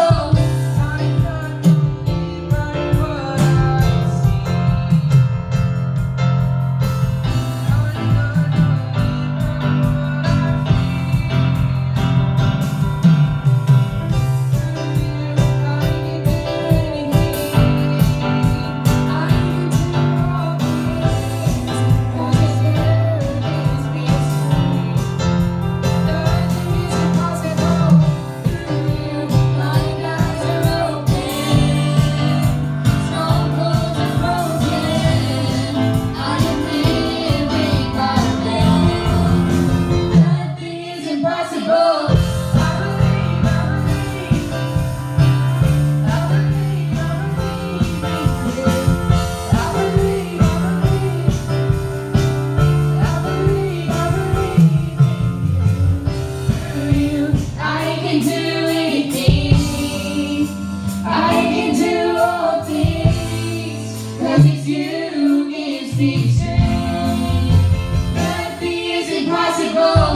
Oh. you is the same. Nothing is impossible.